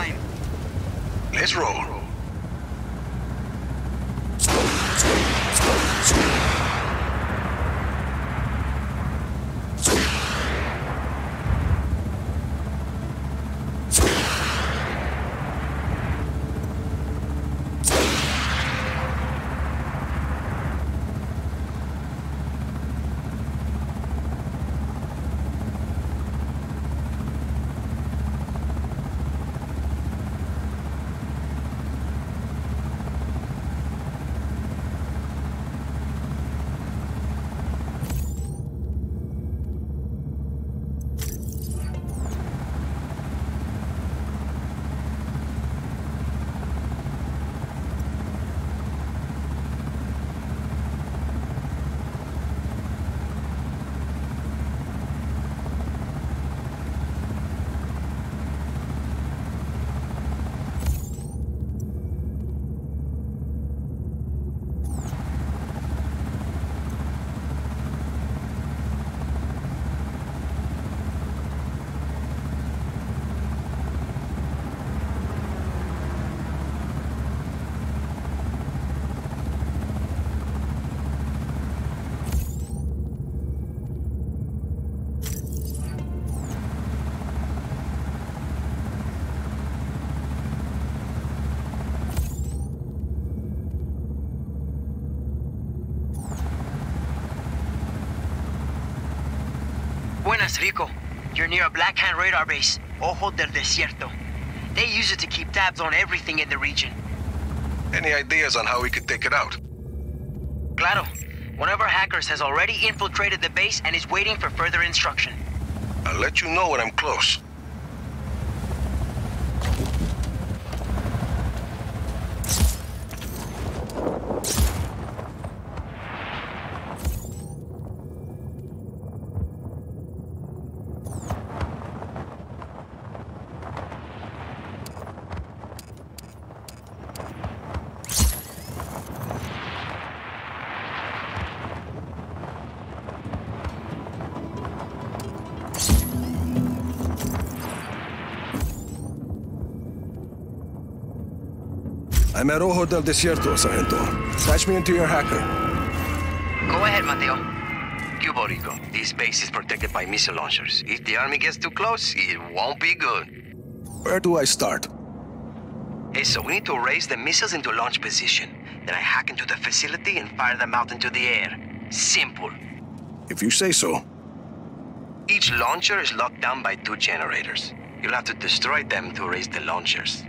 Online. Let's roll. Buenas, Rico. You're near a Black Hand radar base, Ojo del Desierto. They use it to keep tabs on everything in the region. Any ideas on how we could take it out? Claro, one of our hackers has already infiltrated the base and is waiting for further instruction. I'll let you know when I'm close. I'm at Ojo del Desierto, Sargento. Patch me into your hacker. Go ahead, Mateo. Cuba Rico. This base is protected by missile launchers. If the army gets too close, it won't be good. Where do I start? Hey, so we need to raise the missiles into launch position. Then I hack into the facility and fire them out into the air. Simple. If you say so. Each launcher is locked down by two generators. You'll have to destroy them to raise the launchers.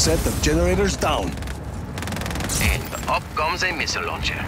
Set of generators down. And up comes a missile launcher.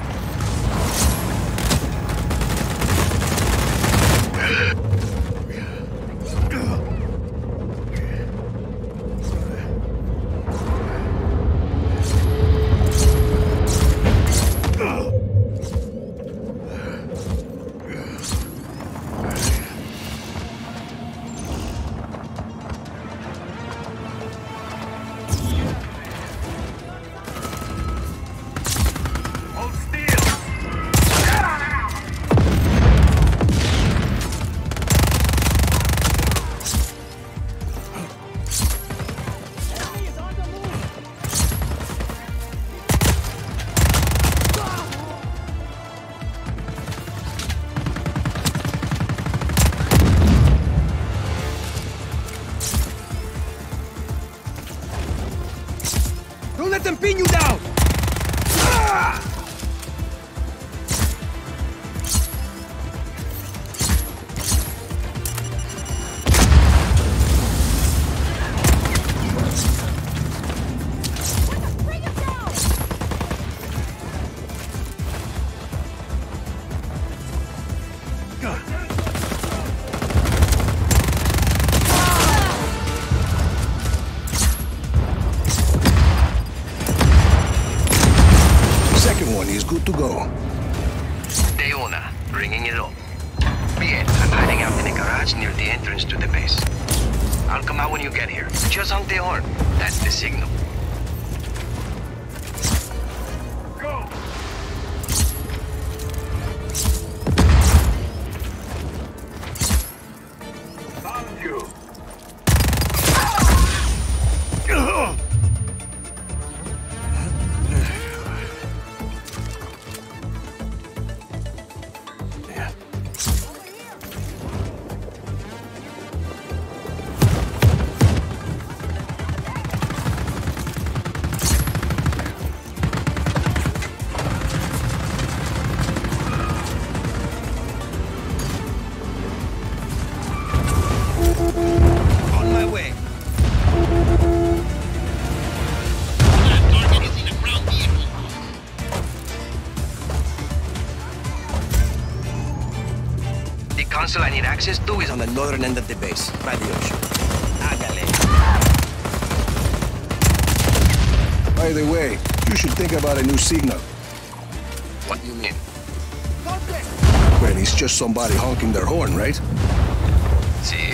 Access to is on the northern end of the base, by the ocean. Hágale. By the way, you should think about a new signal. What do you mean? Well, it's just somebody honking their horn, right? See,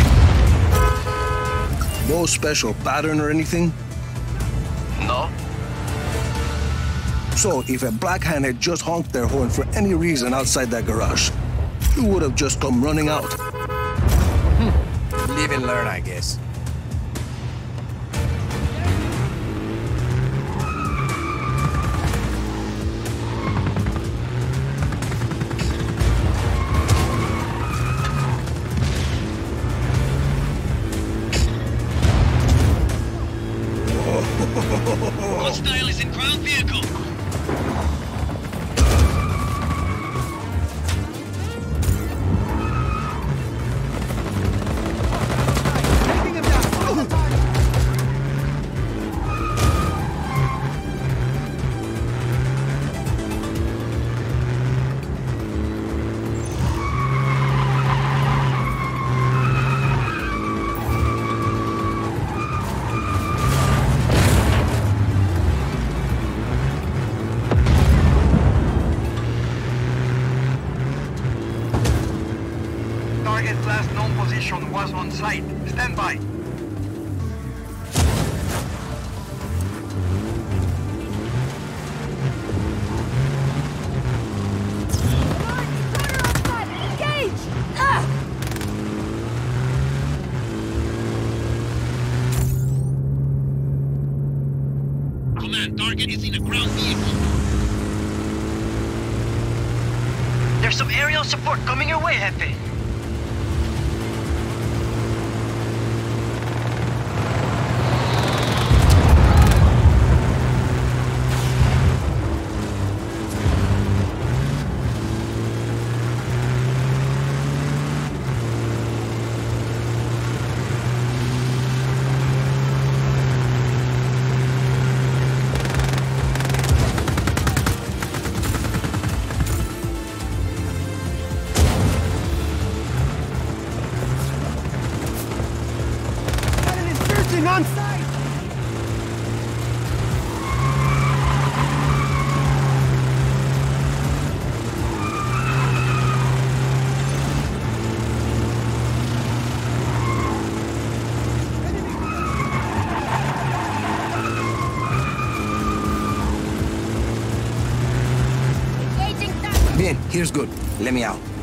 No special pattern or anything? no? So, if a black hand had just honked their horn for any reason outside that garage, you would have just come running out. Hmm. Live and learn, I guess. Position was on site. Stand by. Target is in a ground vehicle. There's some aerial support coming your way, Jefe. Here's good. Let me out.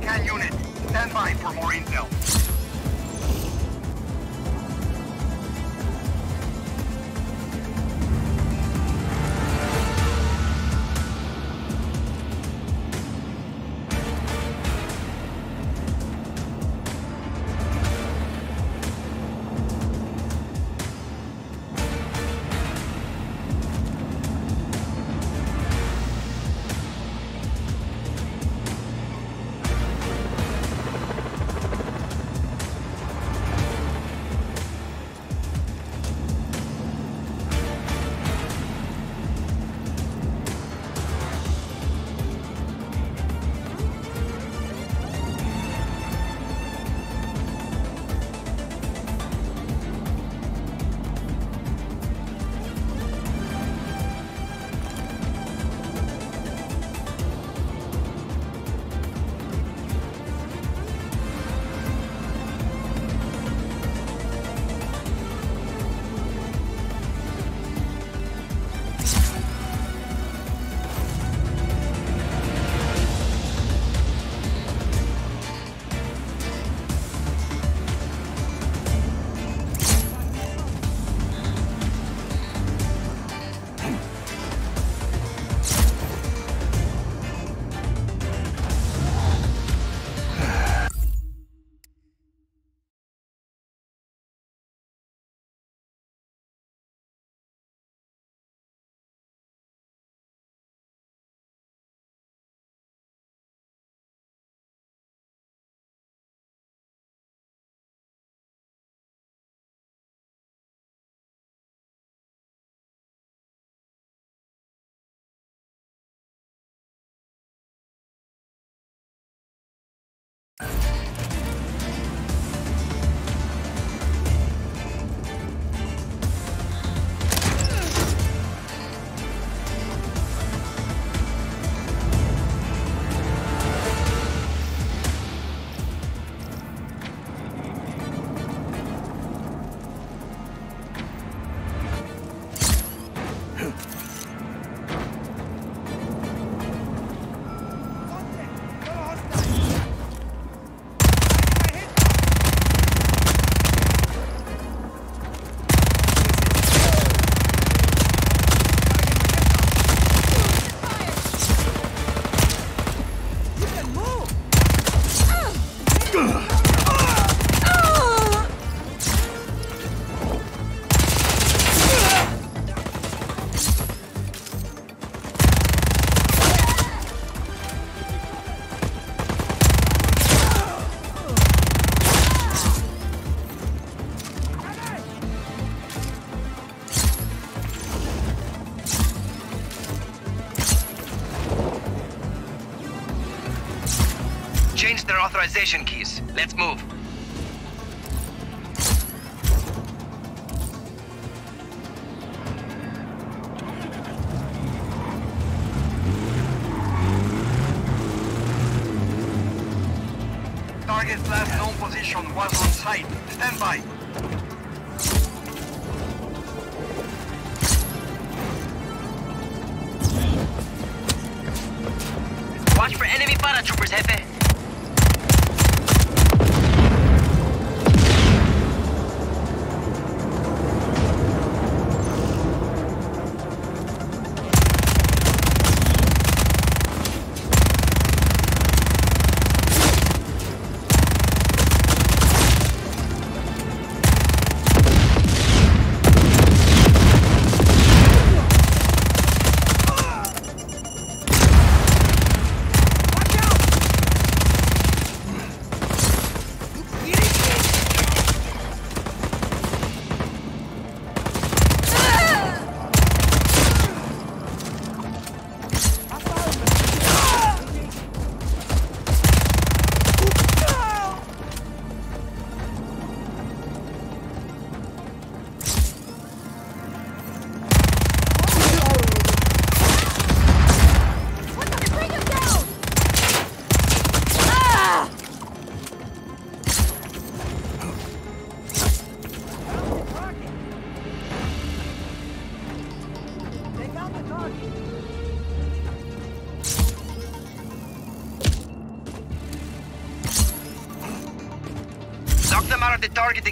Black unit, stand by for more intel. Change their authorization keys. Let's move. Target's last known position was on site. Stand by.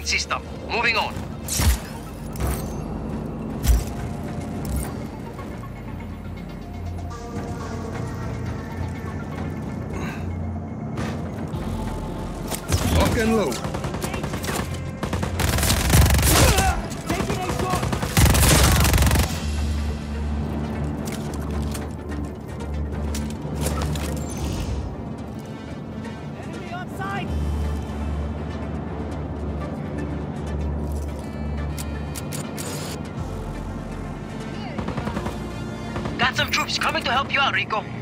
The system. Moving on. Lock and load. Help you out, Rico.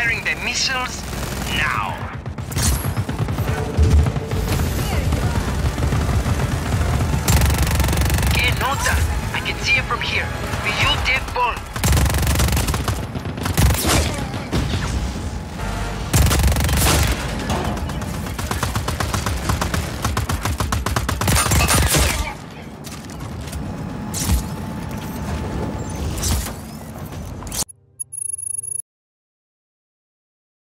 Firing the missiles now. Que nota. I can see it from here. Beautiful.